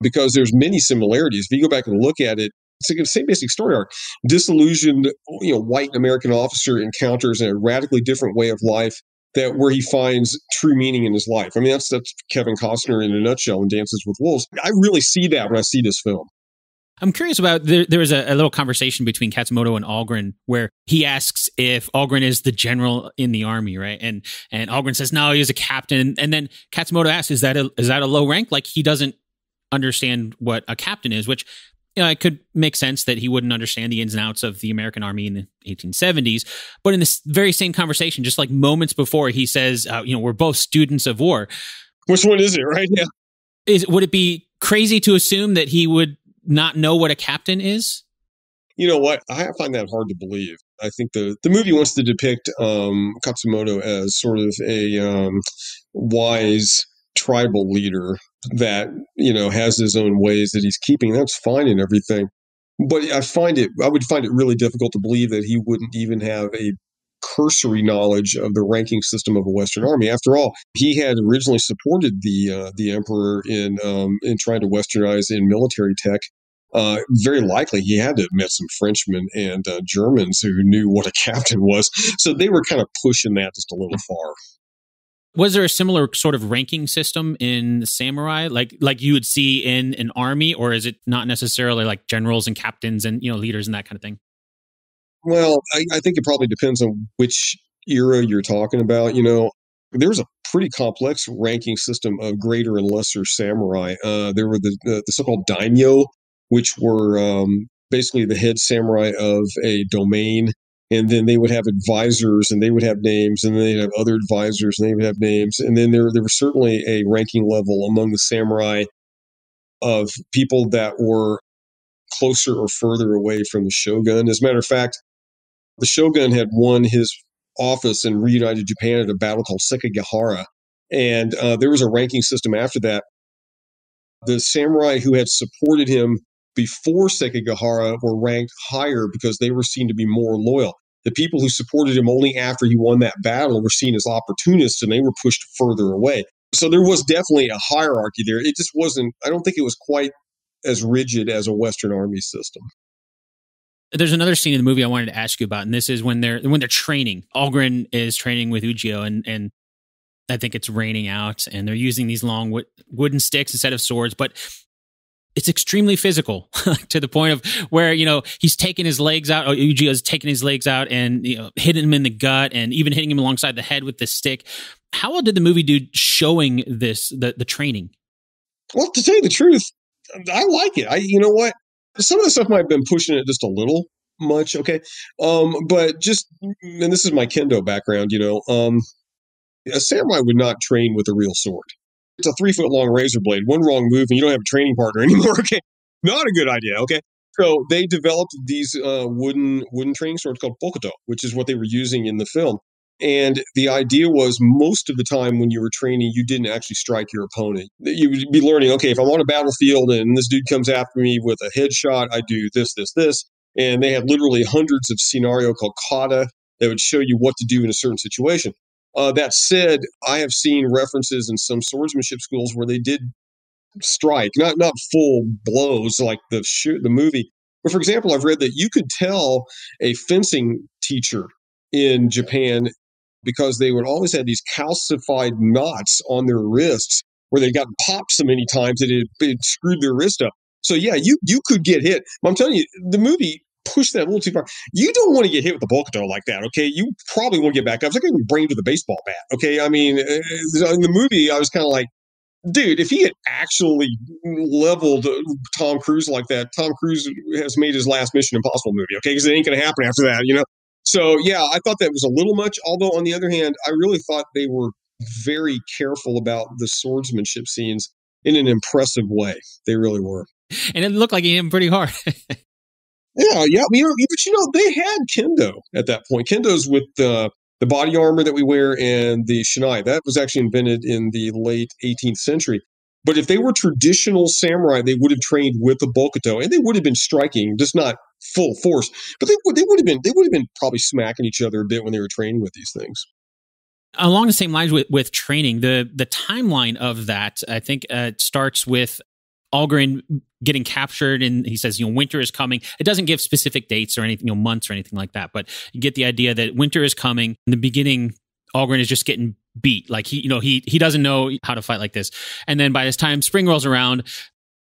because there's many similarities. If you go back and look at it, same basic story arc. Disillusioned, you know, white American officer encounters a radically different way of life that where he finds true meaning in his life. I mean, that's that's Kevin Costner in a nutshell in Dances with Wolves. I really see that when I see this film. I'm curious about there, there was a, a, little conversation between Katsumoto and Algren where he asks if Algren is the general in the army, right? And and Algren says no, he's a captain. And then Katsumoto asks, "Is that a is that a low rank?" Like he doesn't understand what a captain is, which you know, it could make sense that he wouldn't understand the ins and outs of the American Army in the 1870s. But in this very same conversation, just like moments before, he says, uh, you know, we're both students of war. Which one is it, right? Yeah. Is would it be crazy to assume that he would not know what a captain is? You know what? I find that hard to believe. I think the, the movie wants to depict um, Katsumoto as sort of a um, wise tribal leader that you know has his own ways that he's keeping. That's fine and everything. But i find it i would find it really difficult to believe that he wouldn't even have a cursory knowledge of the ranking system of a western army. After all he had originally supported the uh, the emperor in um, in trying to westernize in military tech. Uh, very likely he had to have met some Frenchmen and uh, Germans who knew what a *laughs* captain was. So they were kind of pushing that just a little far Was there a similar sort of ranking system in the samurai, like like you would see in an army, or is it not necessarily like generals and captains and you know leaders and that kind of thing? Well, I, I think it probably depends on which era you're talking about. You know, there's a pretty complex ranking system of greater and lesser samurai. Uh, there were the, the, the so-called daimyo, which were um, basically the head samurai of a domain and then they would have advisors and they would have names and then they'd have other advisors and they would have names and then there, there was certainly a ranking level among the samurai of people that were closer or further away from the shogun. As a matter of fact the shogun had won his office and reunited japan at a battle called sekigahara and uh, there was a ranking system after that. The samurai who had supported him before Sekigahara were ranked higher because they were seen to be more loyal. The people who supported him only after he won that battle were seen as opportunists and they were pushed further away. So there was definitely a hierarchy there. It just wasn't, I don't think it was quite as rigid as a Western army system. There's another scene in the movie I wanted to ask you about, and this is when they're when they're training. Algren is training with Ujio, and and I think it's raining out, and they're using these long wood, wooden sticks instead of swords. But it's extremely physical *laughs* to the point of where you know he's taking his legs out. Ujio is taking his legs out and you know hitting him in the gut and even hitting him alongside the head with the stick. How well did the movie do showing this the the training? Well, to tell you the truth, I like it. I you know what some of the stuff might have been pushing it just a little much. Okay, um, but just and this is my kendo background. You know, um, a samurai would not train with a real sword. It's a three foot long razor blade. One wrong move and you don't have a training partner *laughs* anymore. Okay. Not a good idea. Okay. So they developed these uh, wooden wooden training swords called bokuto, which is what they were using in the film. And the idea was most of the time when you were training, you didn't actually strike your opponent. You would be learning, okay, if I'm on a battlefield and this dude comes after me with a headshot, I do this, this, this. And they had literally hundreds of scenario called kata that would show you what to do in a certain situation. Uh, that said, I have seen references in some swordsmanship schools where they did strike, not not full blows like the shoot the movie. But for example, I've read that you could tell a fencing teacher in Japan because they would always have these calcified knots on their wrists where they got popped so many times that it, it screwed their wrist up. So yeah, you you could get hit. I'm telling you, the movie push that a little too far. You don't want to get hit with the bokuto like that, okay? You probably won't get back up. It's like a brain with a baseball bat, okay? I mean, uh, in the movie, I was kind of like, dude, if he had actually leveled Tom Cruise like that, Tom Cruise has made his last Mission Impossible movie, okay? Because it ain't going to happen after that, you know? So, yeah, I thought that was a little much. Although, on the other hand, I really thought they were very careful about the swordsmanship scenes in an impressive way. They really were. And it looked like he hit him pretty hard. *laughs* Yeah, yeah. You know, but you know, they had kendo at that point. Kendo's with the the body armor that we wear and the shinai. That was actually invented in the late 18th century. But if they were traditional samurai, they would have trained with the bokuto, and they would have been striking, just not full force. But they would they would have been they would have been probably smacking each other a bit when they were training with these things along the same lines with, with training the the timeline of that i think uh, starts with Algren getting captured and he says, you know, winter is coming. It doesn't give specific dates or anything, you know, months or anything like that, but you get the idea that winter is coming. In the beginning, Algren is just getting beat. Like he, you know, he he doesn't know how to fight like this. And then by this time spring rolls around,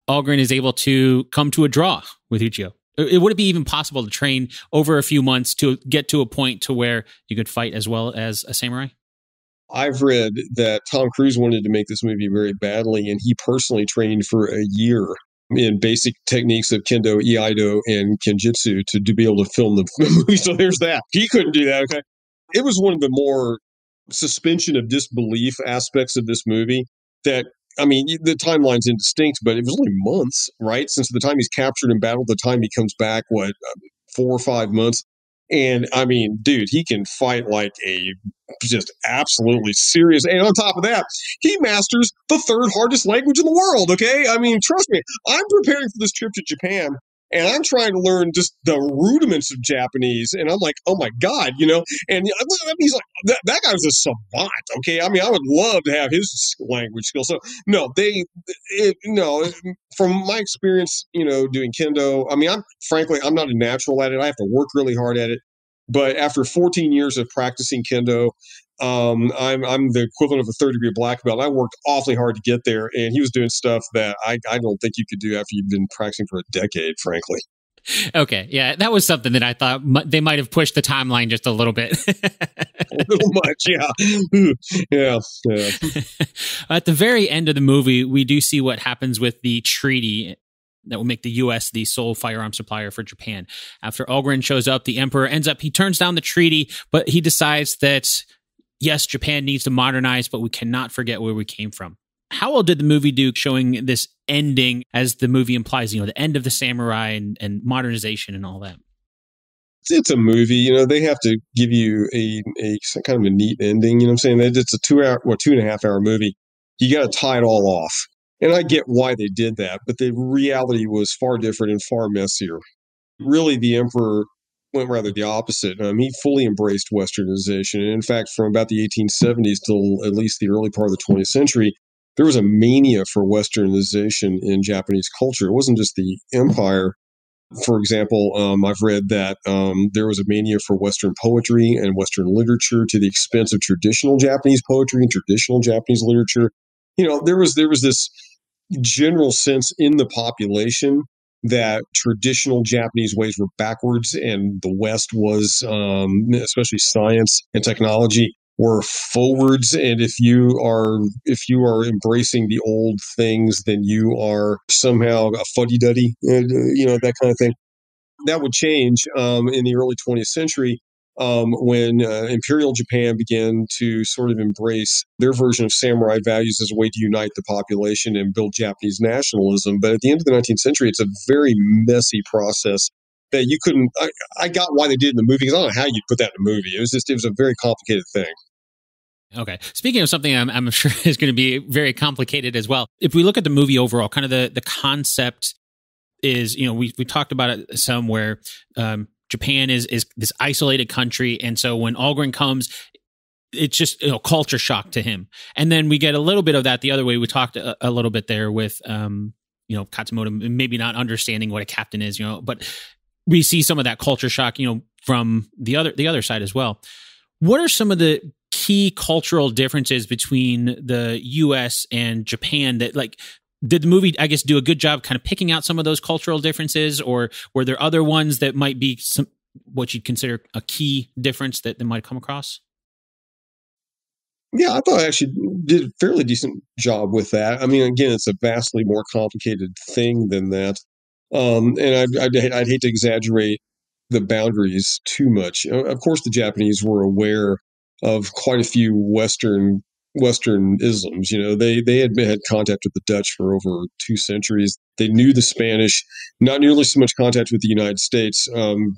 Algren is able to come to a draw with Ujio. It would it be even possible to train over a few months to get to a point to where you could fight as well as a samurai? I've read that Tom Cruise wanted to make this movie very badly, and he personally trained for a year in basic techniques of kendo, iaido, and kenjutsu to, to be able to film the *laughs* movie. So there's that. He couldn't do that. Okay. It was one of the more suspension of disbelief aspects of this movie that I mean, the timeline's indistinct, but it was only months, right? Since the time he's captured and battled, the time he comes back, what, uh, four or five months. And I mean, dude, he can fight like a just absolutely serious. And on top of that, he masters the third hardest language in the world. Okay. I mean, trust me, I'm preparing for this trip to Japan and I'm trying to learn just the rudiments of Japanese. And I'm like, oh my God, you know? And he's like, that, that guy's a savant. Okay. I mean, I would love to have his language skills. So, no, they, it, no, from my experience, you know, doing kendo, I mean, I'm frankly, I'm not a natural at it. I have to work really hard at it. But after 14 years of practicing kendo, Um, I'm I'm the equivalent of a third degree black belt. I worked awfully hard to get there, and he was doing stuff that I, I don't think you could do after you've been practicing for a decade, frankly. Okay, yeah, that was something that I thought they might have pushed the timeline just a little bit. *laughs* a little much, yeah, yeah. yeah. *laughs* At the very end of the movie, we do see what happens with the treaty that will make the U.S. the sole firearm supplier for Japan. After Algren shows up, the emperor ends up he turns down the treaty, but he decides that yes, Japan needs to modernize, but we cannot forget where we came from. How well did the movie do showing this ending, as the movie implies, you know, the end of the samurai and, and modernization and all that? It's a movie, you know, they have to give you a, a kind of a neat ending. You know what I'm saying? It's a two hour, well, two and a half hour movie. You got to tie it all off. And I get why they did that, but the reality was far different and far messier. Really, the emperor went rather the opposite. Um, he fully embraced westernization. And in fact, from about the 1870s till at least the early part of the 20th century, there was a mania for westernization in Japanese culture. It wasn't just the empire. For example, um, I've read that um, there was a mania for Western poetry and Western literature to the expense of traditional Japanese poetry and traditional Japanese literature. You know, there was there was this general sense in the population that traditional Japanese ways were backwards and the West was, um, especially science and technology, were forwards. And if you are if you are embracing the old things, then you are somehow a fuddy duddy, uh, you know that kind of thing. That would change um, in the early 20th century um, when uh, Imperial Japan began to sort of embrace their version of samurai values as a way to unite the population and build Japanese nationalism. But at the end of the 19th century, it's a very messy process that you couldn't. I, I got why they did in the movie because I don't know how you'd put that in a movie. It was just it was a very complicated thing. Okay. Speaking of something I'm, I'm *laughs* sure is going to be very complicated as well. If we look at the movie overall, kind of the, the concept is, you know, we, we talked about it somewhere. Um, Japan is is this isolated country, and so when Algren comes, it's just you know culture shock to him. And then we get a little bit of that the other way. We talked a, a little bit there with um, you know Katsumoto maybe not understanding what a captain is, you know, but we see some of that culture shock, you know, from the other the other side as well. What are some of the key cultural differences between the US and Japan that like did the movie i guess do a good job kind of picking out some of those cultural differences or were there other ones that might be some what you'd consider a key difference that they might come across? Yeah i thought i actually did a fairly decent job with that. I mean again it's a vastly more complicated thing than that. Um, and I'd, I'd, I'd hate to exaggerate the boundaries too much. Of course the japanese were aware of quite a few western Western isms. You know, they they had had contact with the Dutch for over two centuries. They knew the Spanish, not nearly so much contact with the United States um,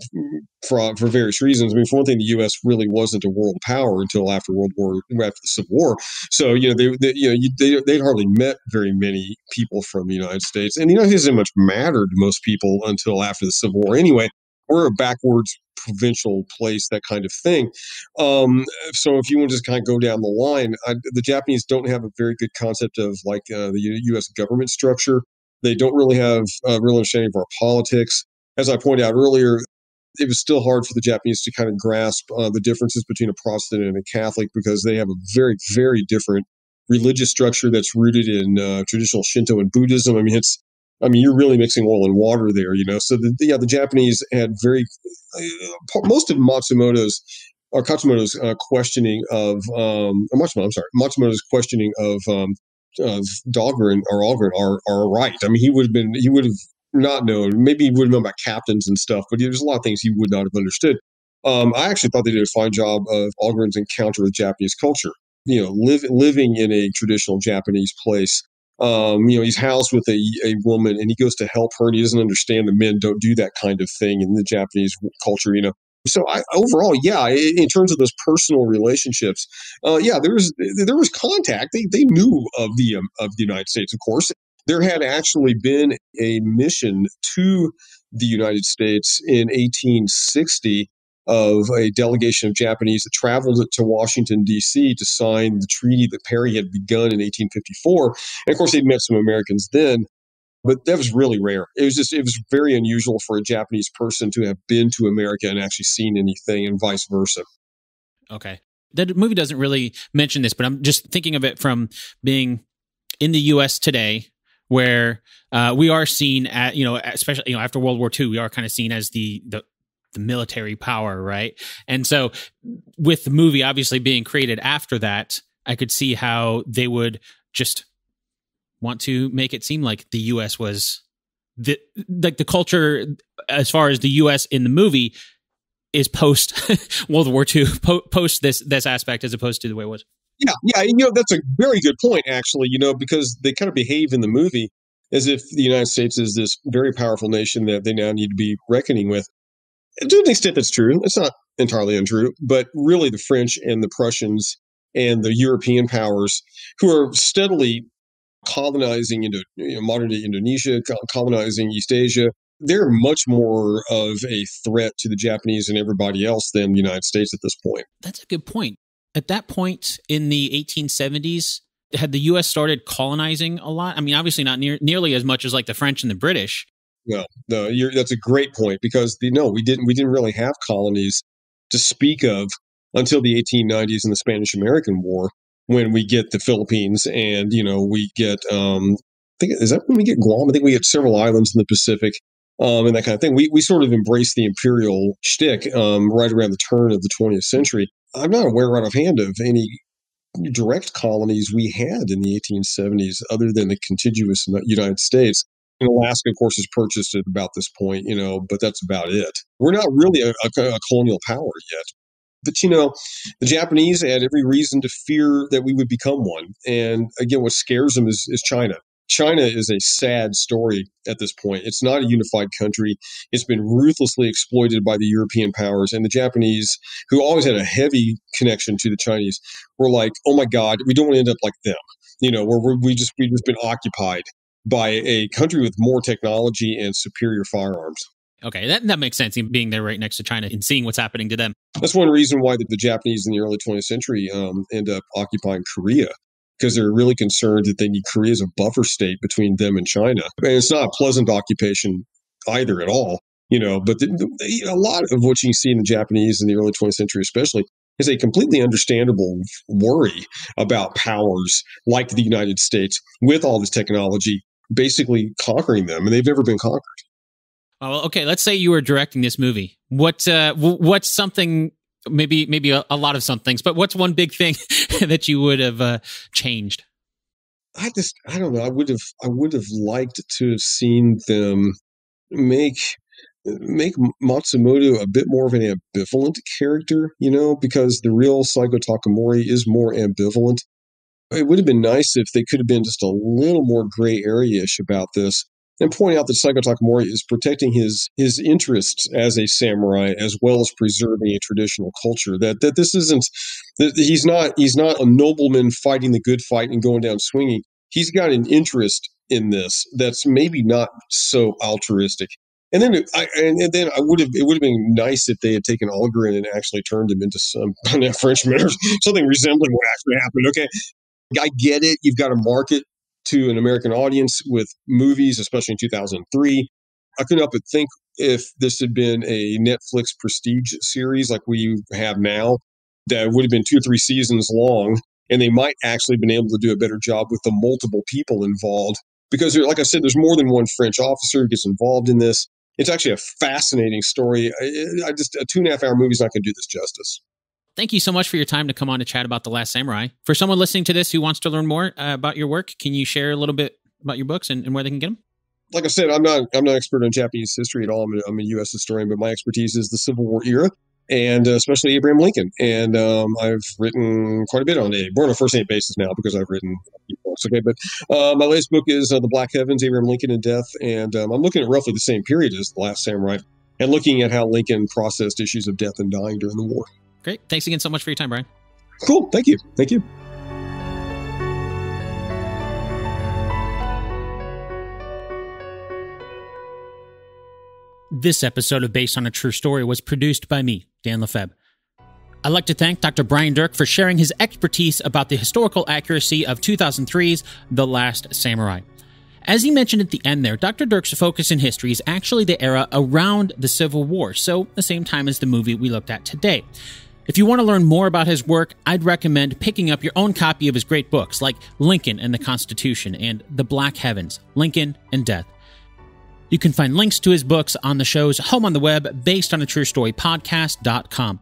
for for various reasons. I mean, for one thing, the U.S. really wasn't a world power until after World War after the Civil War. So you know, they, they you know you, they they'd hardly met very many people from the United States, and the United States didn't much matter to most people until after the Civil War. Anyway, we're a backwards provincial place, that kind of thing. Um, so if you want to just kind of go down the line, I, the Japanese don't have a very good concept of like uh, the U.S. government structure. They don't really have a real understanding of our politics. As I pointed out earlier, it was still hard for the Japanese to kind of grasp uh, the differences between a Protestant and a Catholic because they have a very, very different religious structure that's rooted in uh, traditional Shinto and Buddhism. I mean, it's I mean, you're really mixing oil and water there, you know. So the, yeah, the Japanese had very uh, most of Matsumoto's or Katsumoto's uh, questioning of um, Matsumoto, I'm sorry, Matsumoto's questioning of um, of Dahlgren or Algren are are right. I mean, he would have been he would have not known. Maybe he would have known about captains and stuff, but there's a lot of things he would not have understood. Um, I actually thought they did a fine job of Algren's encounter with Japanese culture. You know, live, living in a traditional Japanese place um, you know, he's housed with a, a woman and he goes to help her and he doesn't understand the men don't do that kind of thing in the Japanese culture, you know. So I, overall, yeah, in terms of those personal relationships, uh, yeah, there was there was contact. They they knew of the um, of the United States, of course. There had actually been a mission to the United States in 1860 of a delegation of Japanese that traveled to Washington, D.C. to sign the treaty that Perry had begun in 1854. And of course, they'd met some Americans then, but that was really rare. It was just, it was very unusual for a Japanese person to have been to America and actually seen anything, and vice versa. Okay. The movie doesn't really mention this, but I'm just thinking of it from being in the U.S. today, where uh, we are seen at you know, especially you know after World War II, we are kind of seen as the the the military power, right? And so, with the movie obviously being created after that, I could see how they would just want to make it seem like the U.S. was the like the culture as far as the U.S. in the movie is post *laughs* World War II, po- post this this aspect as opposed to the way it was. Yeah, yeah, you know that's a very good point, actually. You know, because they kind of behave in the movie as if the United States is this very powerful nation that they now need to be reckoning with. To an extent, that's true. It's not entirely untrue, but really, the French and the Prussians and the European powers who are steadily colonizing into you know, modern day Indonesia, colonizing East Asia, they're much more of a threat to the Japanese and everybody else than the United States at this point. That's a good point. At that point in the 1870s, had the U.S. started colonizing a lot? I mean, obviously not near, nearly as much as like the French and the British. No, no, that's a great point because the, no, we didn't. We didn't really have colonies to speak of until the 1890s and the Spanish American War, when we get the Philippines and you know we get. Um, I think is that when we get Guam? I think we get several islands in the Pacific um, and that kind of thing. We, we sort of embrace the imperial shtick um, right around the turn of the 20th century. I'm not aware right offhand of any direct colonies we had in the 1870s other than the contiguous United States. Alaska, of course, is purchased at about this point, you know, but that's about it. We're not really a, a, a colonial power yet. But, you know, the Japanese had every reason to fear that we would become one. And again, what scares them is, is China. China is a sad story at this point. It's not a unified country. It's been ruthlessly exploited by the European powers and the Japanese, who always had a heavy connection to the Chinese, were like, "Oh my God, we don't want to end up like them." You know, where we just we've just been occupied by a country with more technology and superior firearms. Okay, that, that makes sense. Being there right next to China and seeing what's happening to them. That's one reason why the, the Japanese in the early 20th century um, end up occupying Korea because they're really concerned that they need Korea as a buffer state between them and China. And it's not a pleasant occupation either at all, you know, but the, the, a lot of what you see in the Japanese in the early 20th century, especially, is a completely understandable worry about powers like the United States with all this technology basically conquering them, and they've never been conquered. Well, okay. Let's say you were directing this movie. What uh, what's something maybe maybe a, a, lot of some things but what's one big thing *laughs* that you would have uh, changed i just i don't know i would have i would have liked to have seen them make make matsumoto a bit more of an ambivalent character you know because the real Saigo takamori is more ambivalent it would have been nice if they could have been just a little more gray area-ish about this and point out that Saigo Takamori is protecting his his interests as a samurai as well as preserving a traditional culture. That that this isn't that he's not he's not a nobleman fighting the good fight and going down swinging. He's got an interest in this that's maybe not so altruistic. And then I and then I would have it would have been nice if they had taken Algren and actually turned him into some *laughs* Frenchman or something resembling what actually happened. Okay, I get it. You've got to market to an American audience with movies, especially in 2003. I couldn't help but think if this had been a Netflix prestige series like we have now, that would have been two or three seasons long, and they might actually have been able to do a better job with the multiple people involved. Because, like I said, there's more than one French officer who gets involved in this. It's actually a fascinating story. I, I just a two and a half hour movie is not going to do this justice. Thank you so much for your time to come on to chat about The Last Samurai. For someone listening to this who wants to learn more uh, about your work, can you share a little bit about your books and, and, where they can get them? Like I said, I'm not I'm not expert on Japanese history at all. I'm a, I'm a U.S. historian, but my expertise is the Civil War era and uh, especially Abraham Lincoln. And um, I've written quite a bit on it. We're on a first name basis now because I've written books. Okay, but uh, my latest book is uh, The Black Heavens: Abraham Lincoln and Death, and um, I'm looking at roughly the same period as The Last Samurai, and looking at how Lincoln processed issues of death and dying during the war. Great. Thanks again so much for your time, Brian. Cool. Thank you. Thank you. This episode of Based on a True Story was produced by me, Dan Lefebvre. I'd like to thank Dr. Brian Dirck for sharing his expertise about the historical accuracy of 2003's The Last Samurai. As he mentioned at the end there, Dr. Dirck's focus in history is actually the era around the Civil War, so the same time as the movie we looked at today. If you want to learn more about his work, I'd recommend picking up your own copy of his great books like Lincoln and the Constitution and The Black Heavens, Lincoln and Death. You can find links to his books on the show's home on the web based on a true story podcast.com.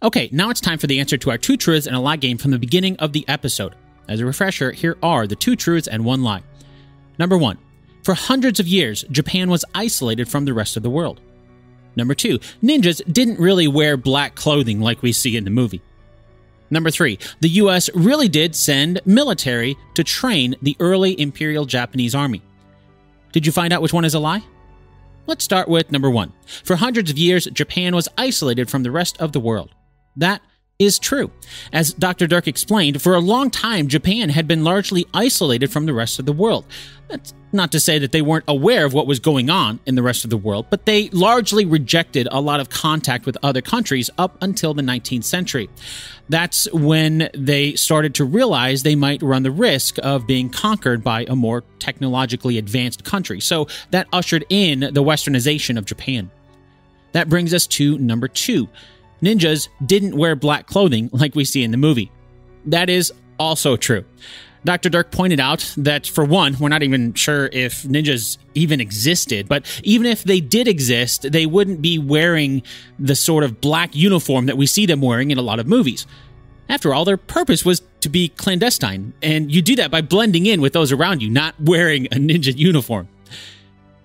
Okay, now it's time for the answer to our two truths and a lie game from the beginning of the episode. As a refresher, here are the two truths and one lie. Number one, for hundreds of years, Japan was isolated from the rest of the world. Number two, ninjas didn't really wear black clothing like we see in the movie. Number three, the US really did send military to train the early Imperial Japanese Army. Did you find out which one is a lie? Let's start with number one. For hundreds of years, Japan was isolated from the rest of the world. That is true. As Dr. Dirck explained, for a long time, Japan had been largely isolated from the rest of the world. That's not to say that they weren't aware of what was going on in the rest of the world, but they largely rejected a lot of contact with other countries up until the 19th century. That's when they started to realize they might run the risk of being conquered by a more technologically advanced country. So that ushered in the westernization of Japan. That brings us to number two ninjas didn't wear black clothing like we see in the movie. That is also true. Dr. Dirck pointed out that, for one, we're not even sure if ninjas even existed, but even if they did exist, they wouldn't be wearing the sort of black uniform that we see them wearing in a lot of movies. After all, their purpose was to be clandestine, and you do that by blending in with those around you, not wearing a ninja uniform.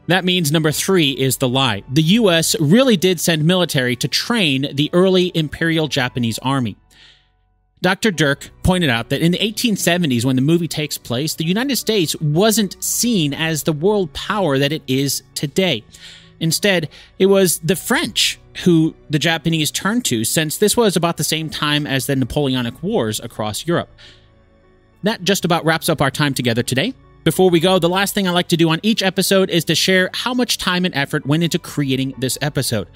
That means number three is the lie. The US really did send military to train the early Imperial Japanese Army. Dr. Dirck pointed out that in the 1870s, when the movie takes place, the United States wasn't seen as the world power that it is today. Instead, it was the French who the Japanese turned to, since this was about the same time as the Napoleonic Wars across Europe. That just about wraps up our time together today. Before we go, the last thing I like to do on each episode is to share how much time and effort went into creating this episode.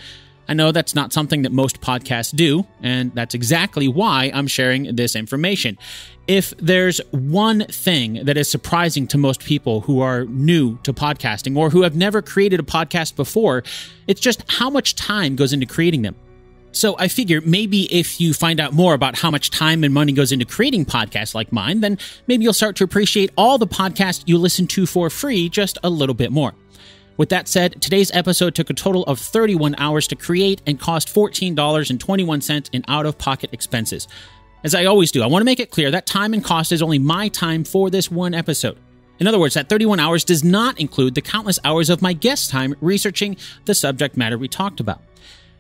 I know that's not something that most podcasts do, and that's exactly why I'm sharing this information. If there's one thing that is surprising to most people who are new to podcasting or who have never created a podcast before, it's just how much time goes into creating them. So I figure maybe if you find out more about how much time and money goes into creating podcasts like mine, then maybe you'll start to appreciate all the podcasts you listen to for free just a little bit more. With that said, today's episode took a total of 31 hours to create and cost $14.21 in out of pocket expenses. As I always do, I want to make it clear that time and cost is only my time for this one episode. In other words, that 31 hours does not include the countless hours of my guest time researching the subject matter we talked about.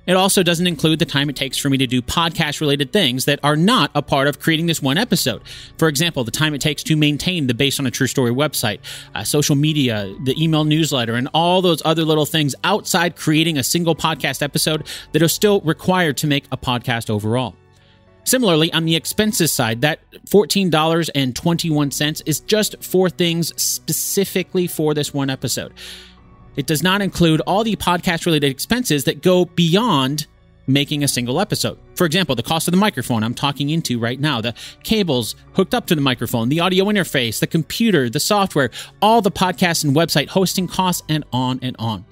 It also doesn't include the time it takes for me to do podcast related things that are not a part of creating this one episode. For example, the time it takes to maintain the Based on a True Story website, uh, social media, the email newsletter, and all those other little things outside creating a single podcast episode that are still required to make a podcast overall. Similarly, on the expenses side, that $14.21 is just for things specifically for this one episode. It does not include all the podcast related expenses that go beyond making a single episode. For example, the cost of the microphone I'm talking into right now, the cables hooked up to the microphone, the audio interface, the computer, the software, all the podcast and website hosting costs, and on and on.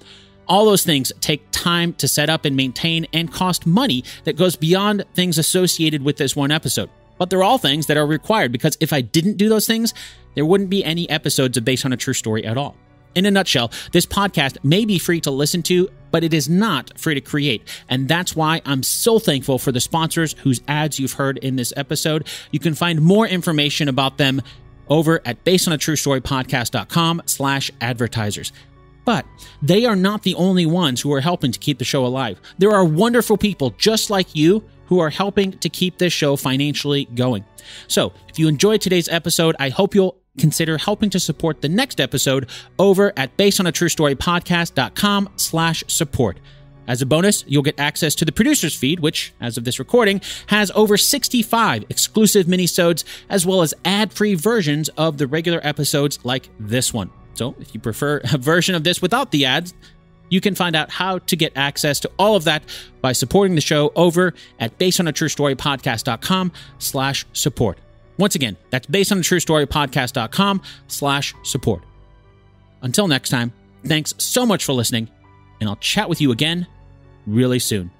All those things take time to set up and maintain and cost money that goes beyond things associated with this one episode. But they're all things that are required because if I didn't do those things, there wouldn't be any episodes of Based on a True Story at all. In a nutshell, this podcast may be free to listen to, but it is not free to create. And that's why I'm so thankful for the sponsors whose ads you've heard in this episode. You can find more information about them over at basedonatruestorypodcast.com slash advertisers. But they are not the only ones who are helping to keep the show alive. There are wonderful people just like you who are helping to keep this show financially going. So if you enjoyed today's episode, I hope you'll consider helping to support the next episode over at basedonatruestorypodcast.com slash support. As a bonus, you'll get access to the producer's feed, which, as of this recording, has over 65 exclusive minisodes, as well as ad-free versions of the regular episodes like this one. So if you prefer a version of this without the ads, you can find out how to get access to all of that by supporting the show over at basedonatruestorypodcast.com slash support. Once again, that's based on the true story podcast.com slash support. Until next time, thanks so much for listening, and I'll chat with you again really soon.